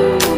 you.